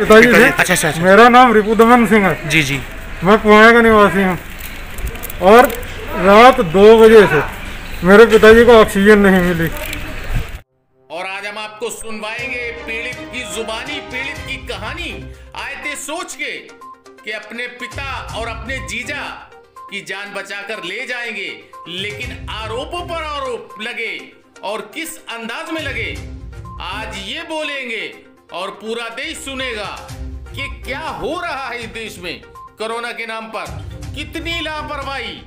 पिताजी पिताजी- थे अच्छा, अच्छा, अच्छा। मेरा नाम रिपुदमन सिंह है। जी जी। मैं पुणे का निवासी हूँ। और रात दो बजे से मेरे पिताजी को ऑक्सीजन नहीं मिली। और आज हम आपको सुनवाएँगे पीड़ित की जुबानी पीड़ित की कहानी। आए थे सोच के कि अपने पिता और अपने जीजा की जान बचाकर ले जाएँगे लेकिन आरोपों पर आरोप लगे और किस अंदाज में लगे आज ये बोलेंगे और पूरा देश सुनेगा कि क्या हो रहा है इस देश में कोरोना के नाम पर। कितनी लापरवाही।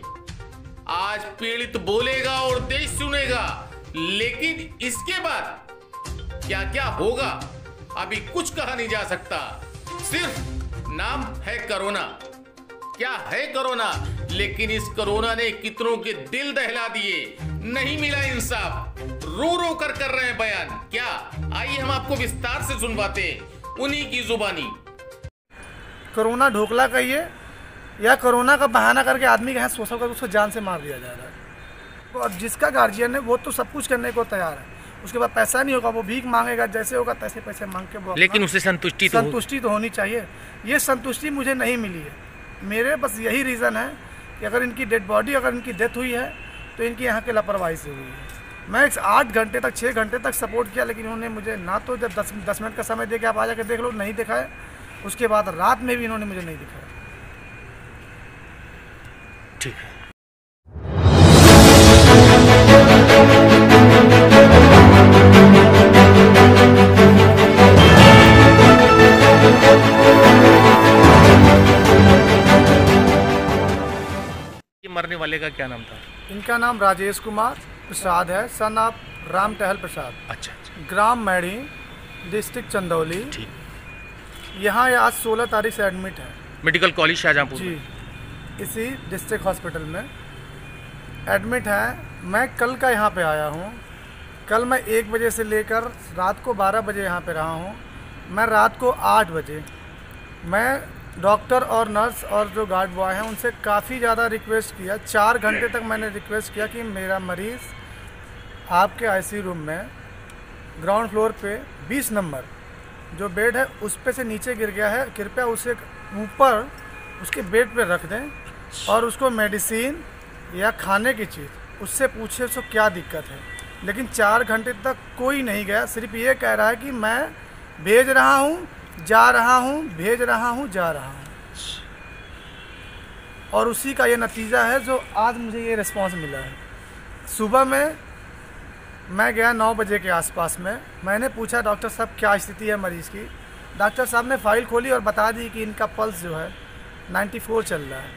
आज पीड़ित बोलेगा और देश सुनेगा, लेकिन इसके बाद क्या क्या होगा, अभी कुछ कहा नहीं जा सकता। सिर्फ़ नाम है कोरोना। क्या है कोरोना? लेकिन इस कोरोना ने कितनों के दिल दहला दिए। नहीं मिला इंसाफ। रो रो कर कर रहे हैं बयान। क्या आइए हम आपको विस्तार से सुनवाते हैं। उन्हीं की जुबानी। कोरोना ढोकला कहिए या कोरोना का बहाना करके आदमी के यहाँ सो कर उसको जान से मार दिया जा रहा है। तो अब जिसका गार्जियन है वो तो सब कुछ करने को तैयार है। उसके बाद पैसा नहीं होगा वो भीख मांगेगा जैसे होगा तैसे पैसे मांग के वो लेकिन उसे संतुष्टि तो संतुष्टि तो होनी चाहिए। ये संतुष्टि मुझे नहीं मिली है। मेरे बस यही रीज़न है कि अगर इनकी डेड बॉडी अगर इनकी डेथ हुई है तो इनकी यहाँ के लापरवाही से हुई है। मैं एक आठ घंटे तक छः घंटे तक सपोर्ट किया लेकिन उन्होंने मुझे ना तो जब दस दस मिनट का समय दे के आप आ जाकर देख लो नहीं दिखाए उसके बाद रात में भी इन्होंने मुझे नहीं दिखाया। ठीक है। मरने वाले का क्या नाम था? इनका नाम राजेश कुमार। प्रसाद है। सन ऑफ़ राम टहल प्रसाद। अच्छा अच्छा। ग्राम मैड़ी डिस्ट्रिक्ट चंदौली। ठीक। यहाँ आज 16 तारीख से एडमिट है। Medical college Shahjahanpur ji. इसी डिस्ट्रिक्ट हॉस्पिटल में। एडमिट है। मैं कल का यहाँ पे आया हूँ। कल मैं एक बजे से लेकर रात को बारह बजे यहाँ पे रहा हूँ। मैं रात को आठ बजे। मैं डॉक्टर और नर्स और जो गार्ड बॉय हैं, उनसे काफ़ी ज़्यादा रिक्वेस्ट किया। चार घंटे तक मैंने रिक्वेस्ट किया कि मेरा मरीज़ आपके आईसीयू रूम में ग्राउंड फ्लोर पे 20 नंबर जो बेड है, उस पे से नीचे गिर गया है। कृपया उसे ऊपर उसके बेड पे रख दें और उसको मेडिसिन या खाने की चीज़, उससे पूछे उसको क्या दिक्कत है। लेकिन चार घंटे तक कोई नहीं गया। सिर्फ़ ये कह रहा है कि मैं भेज रहा हूँ जा रहा हूँ, भेज रहा हूँ, जा रहा हूँ। और उसी का ये नतीजा है जो आज मुझे ये रिस्पांस मिला है। सुबह में मैं गया नौ बजे के आसपास में। मैंने पूछा, डॉक्टर साहब, क्या स्थिति है मरीज़ की? डॉक्टर साहब ने फ़ाइल खोली और बता दी कि इनका पल्स जो है 94 चल रहा है।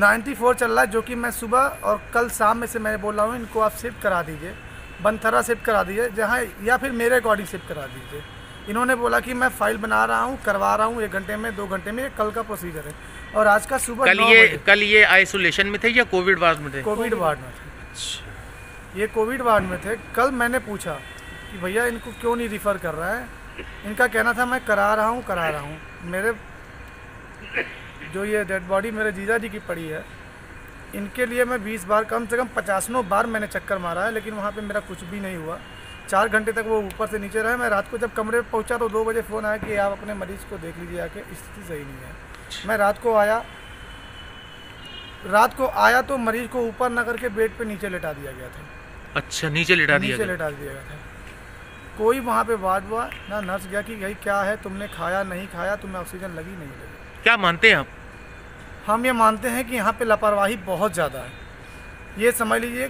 94 चल रहा है, जो कि मैं सुबह और कल शाम में से मैं बोल रहा हूँ, इनको आप शिफ्ट करा दीजिए बनथरा शिफ्ट करा दीजिए, जहाँ या फिर मेरे अकॉर्डिंग शिफ्ट करा दीजिए। इन्होंने बोला कि मैं फ़ाइल बना रहा हूँ करवा रहा हूँ एक घंटे में दो घंटे में कल का प्रोसीजर है। और आज का सुबह कल ये कल ये आइसोलेशन में थे या कोविड वार्ड में थे? कोविड वार्ड में थे। ये कोविड वार्ड में थे। कल मैंने पूछा कि भैया इनको क्यों नहीं रिफ़र कर रहा है? इनका कहना था मैं करा रहा हूँ करा रहा हूँ। मेरे जो ये डेड बॉडी मेरे जीजा जी की पड़ी है इनके लिए मैं 20 बार कम से कम पचासनों बार मैंने चक्कर मारा है लेकिन वहाँ पे मेरा कुछ भी नहीं हुआ। चार घंटे तक वो ऊपर से नीचे रहे। मैं रात को जब कमरे पे पहुँचा तो दो बजे फ़ोन आया कि आप अपने मरीज़ को देख लीजिए आके स्थिति सही नहीं है। मैं रात को आया। रात को आया तो मरीज़ को ऊपर ना करके बेड पे नीचे लेटा दिया गया था। अच्छा नीचे लेटा दिया नीचे लेटा दिया गया था। कोई वहाँ पे वार्ड हुआ ना नर्स गया कि भाई क्या है तुमने खाया नहीं खाया तुम्हें ऑक्सीजन लगी नहीं लगी। क्या मानते हैं आप? हम ये मानते हैं कि यहाँ पे लापरवाही बहुत ज़्यादा है। ये समझ लीजिए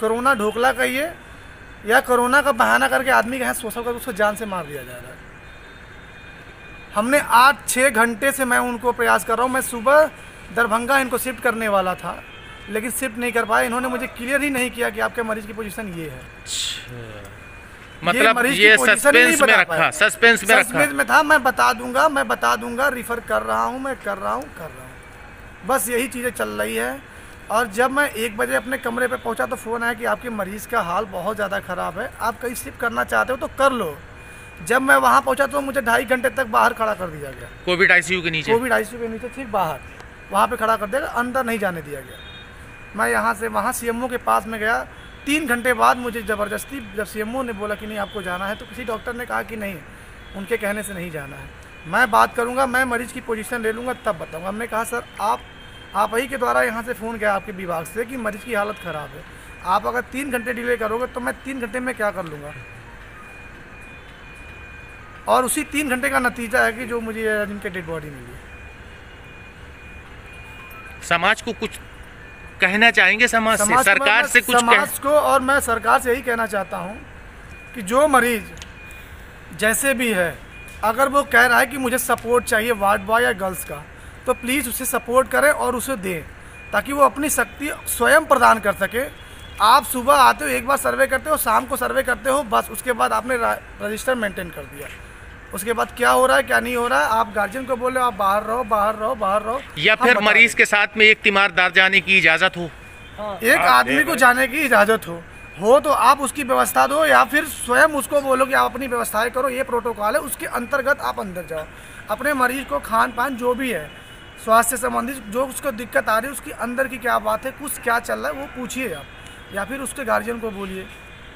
कोरोना ढोकला कहिए या कोरोना का बहाना करके आदमी के यहाँ सो सो कर उसको जान से मार दिया जा रहा है। हमने आठ छः घंटे से मैं उनको प्रयास कर रहा हूँ। मैं सुबह दरभंगा इनको शिफ्ट करने वाला था लेकिन शिफ्ट नहीं कर पाए। इन्होंने मुझे क्लियर ही नहीं किया कि आपके मरीज़ की पोजीशन ये है। मतलब मरीज़ की ये नहीं सस्पेंस में रखा सस्पेंस में रखा। में था मैं बता दूँगा मैं बता दूँगा रिफ़र कर रहा हूँ मैं कर रहा हूँ कर रहा हूँ। बस यही चीज़ें चल रही है। और जब मैं एक बजे अपने कमरे पे पहुँचा तो फ़ोन आया कि आपके मरीज़ का हाल बहुत ज़्यादा ख़राब है। आप कहीं शिफ्ट करना चाहते हो तो कर लो। जब मैं वहाँ पहुँचा तो मुझे ढाई घंटे तक बाहर खड़ा कर दिया गया। कोविड आईसीयू के नीचे? कोविड आईसीयू के नीचे ठीक बाहर। वहाँ पे खड़ा कर दिया गया, अंदर नहीं जाने दिया गया। मैं यहाँ से वहाँ सीएमओ के पास में गया। तीन घंटे बाद मुझे ज़बरदस्ती जब सीएमओ ने बोला कि नहीं आपको जाना है तो किसी डॉक्टर ने कहा कि नहीं उनके कहने से नहीं जाना है। मैं बात करूँगा मैं मरीज़ की पोजीशन ले लूँगा तब बताऊँगा। हमने कहा सर आप आप ही के द्वारा यहाँ से फ़ोन गया आपके विभाग से कि मरीज़ की हालत ख़राब है। आप अगर तीन घंटे डिले करोगे तो मैं तीन घंटे में क्या कर लूँगा? और उसी तीन घंटे का नतीजा है कि जो मुझे जिनके डेड बॉडी मिली समाज को कुछ कहना चाहेंगे? समाज, समाज से सरकार से कुछ समाज कह... को और मैं सरकार से यही कहना चाहता हूँ कि जो मरीज़ जैसे भी है अगर वो कह रहा है कि मुझे सपोर्ट चाहिए वार्ड बॉय या गर्ल्स का तो प्लीज़ उसे सपोर्ट करें और उसे दें ताकि वो अपनी शक्ति स्वयं प्रदान कर सके। आप सुबह आते हो एक बार सर्वे करते हो शाम को सर्वे करते हो बस उसके बाद आपने रजिस्टर मेंटेन कर दिया। उसके बाद क्या हो रहा है क्या नहीं हो रहा है आप गार्जियन को बोल रहे हो आप बाहर रहो बाहर रहो बाहर रहो या फिर मरीज़ के साथ में एक तीमारदार जाने की इजाज़त हो? एक आदमी को जाने की इजाज़त हो। हो तो आप उसकी व्यवस्था दो या फिर स्वयं उसको बोलो कि आप अपनी व्यवस्थाएँ करो ये प्रोटोकॉल है उसके अंतर्गत आप अंदर जाओ। अपने मरीज़ को खान पान जो भी है स्वास्थ्य से संबंधित जो उसको दिक्कत आ रही है उसकी अंदर की क्या बात है कुछ क्या चल रहा है वो पूछिए आप या फिर उसके गार्जियन को बोलिए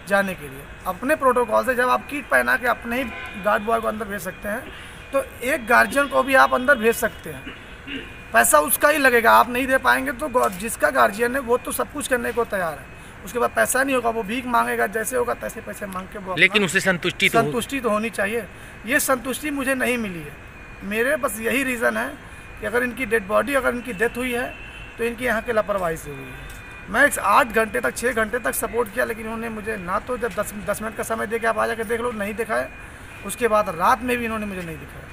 जाने के लिए। अपने प्रोटोकॉल से जब आप किट पहना के अपने ही गार्ड बॉय को अंदर भेज सकते हैं तो एक गार्जियन को भी आप अंदर भेज सकते हैं। पैसा उसका ही लगेगा आप नहीं दे पाएँगे तो जिसका गार्जियन है वो तो सब कुछ करने को तैयार है। उसके बाद पैसा नहीं होगा वो भीख मांगेगा जैसे होगा तैसे पैसे मांग के वो लेकिन उसे संतुष्टि तो संतुष्टि तो होनी चाहिए। ये संतुष्टि मुझे नहीं मिली है। मेरे बस यही रीज़न है कि अगर इनकी डेड बॉडी अगर इनकी डेथ हुई है तो इनकी यहाँ के लापरवाही से हुई है। मैं आठ घंटे तक छः घंटे तक सपोर्ट किया लेकिन इन्होंने मुझे ना तो जब दस दस मिनट का समय दे के आप आ जाके देख लो नहीं दिखाए उसके बाद रात में भी इन्होंने मुझे नहीं दिखाया।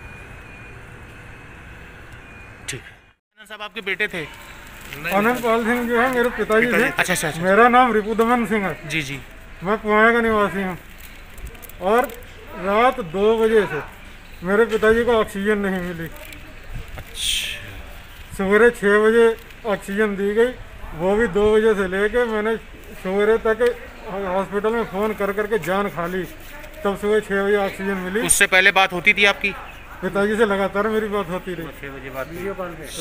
ठीक है। साहब आपके बेटे थे? आनंद पाल सिंह जो है मेरे पिताजी थे। अच्छा अच्छा अच्छा। मेरा नाम रिपुदमन सिंह है। जी जी। मैं पुणे का निवासी हूँ। और रात दो बजे से मेरे पिताजी को ऑक्सीजन नहीं मिली। सवेरे छः बजे ऑक्सीजन दी गई वो भी दो बजे से लेके मैंने सवेरे तक हॉस्पिटल में फ़ोन कर करके जान खा ली। तब सुबह छः बजे ऑक्सीजन मिली। उससे पहले बात होती थी आपकी? पिताजी से लगातार मेरी बात होती रही। छह बजे बात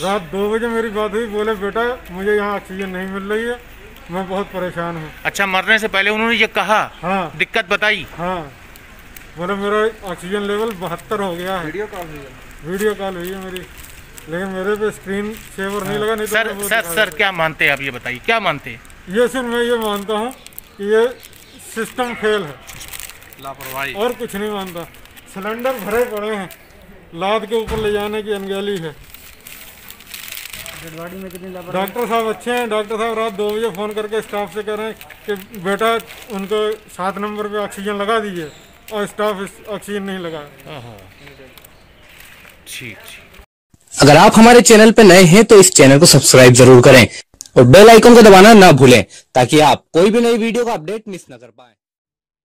रात दो बजे मेरी बात हुई बोले बेटा मुझे यहाँ ऑक्सीजन नहीं मिल रही है मैं बहुत परेशान हूँ। अच्छा मरने से पहले उन्होंने ये कहा? हाँ। दिक्कत बताई? हाँ। बोले मेरा ऑक्सीजन लेवल बहत्तर हो गया है। वीडियो कॉल हुई है। वीडियो कॉल हुई है मेरी। लेकिन मेरे पे स्क्रीन सेवर नहीं लगा नहीं तो सर वो सर सर क्या मानते हैं आप ये बताइए क्या मानते हैं? ये सर मैं ये मानता हूँ कि ये सिस्टम फेल है। लापरवाही। और कुछ नहीं मानता। सिलेंडर भरे पड़े हैं। लाद के ऊपर ले जाने की अनगैली है। डॉक्टर साहब अच्छे हैं। डॉक्टर साहब रात दो बजे फ़ोन करके स्टाफ से कह रहे हैं कि बेटा उनको सात नंबर पे ऑक्सीजन लगा दीजिए। और स्टाफ ऑक्सीजन नहीं लगा। ठीक ठीक। अगर आप हमारे चैनल पर नए हैं तो इस चैनल को सब्सक्राइब ज़रूर करें और बेल आइकन को दबाना ना भूलें ताकि आप कोई भी नई वीडियो का अपडेट मिस न कर पाएँ।